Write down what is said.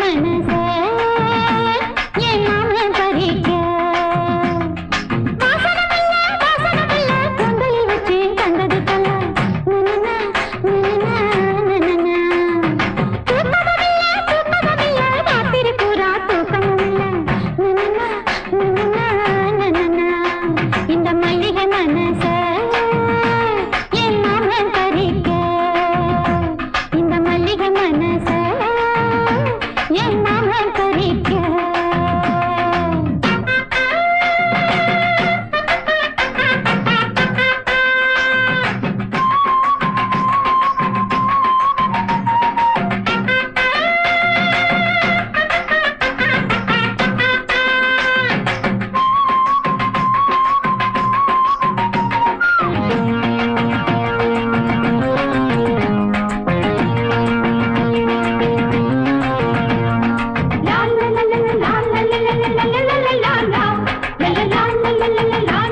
மன